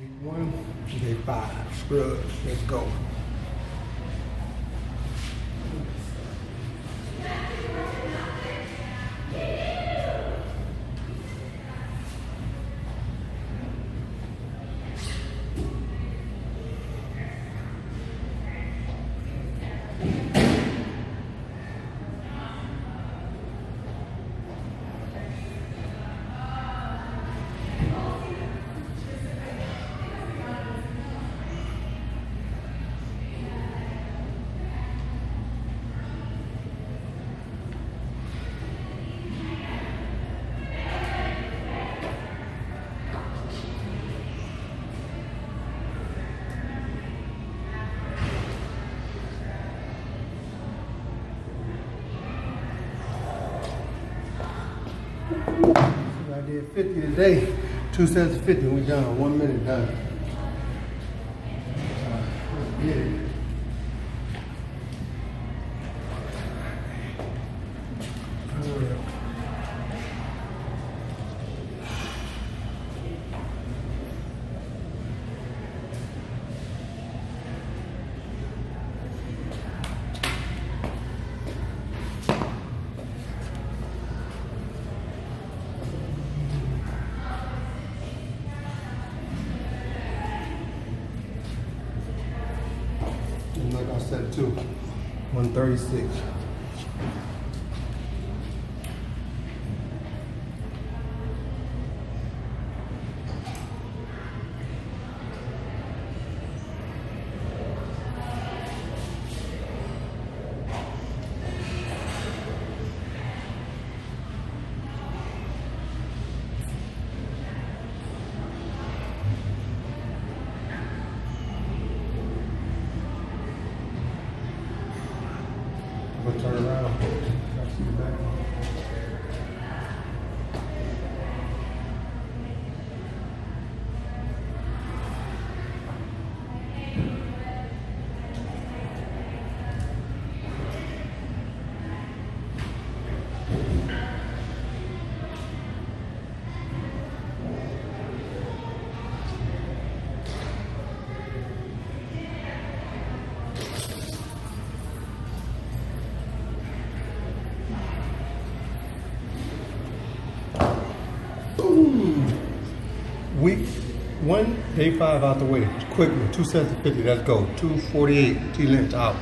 One, day five, scrubs, let's go. I did 50 today, two sets of 50, we done, one minute done. Uh, like I said too, 136. Turn around. Boom. Week one, day five out the way. Quickly, two sets of 50. Let's go. 248. T Lynch out.